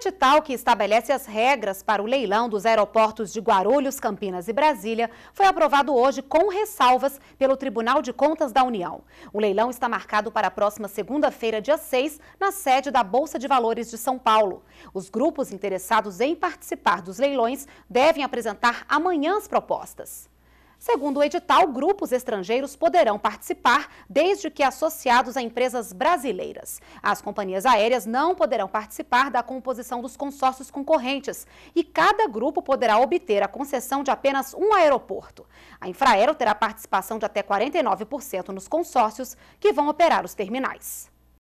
edital que estabelece as regras para o leilão dos aeroportos de Guarulhos, Campinas e Brasília foi aprovado hoje com ressalvas pelo Tribunal de Contas da União. O leilão está marcado para a próxima segunda-feira, dia 6, na sede da Bolsa de Valores de São Paulo. Os grupos interessados em participar dos leilões devem apresentar amanhã as propostas. Segundo o edital, grupos estrangeiros poderão participar desde que associados a empresas brasileiras. As companhias aéreas não poderão participar da composição dos consórcios concorrentes e cada grupo poderá obter a concessão de apenas um aeroporto. A Infraero terá participação de até 49% nos consórcios que vão operar os terminais.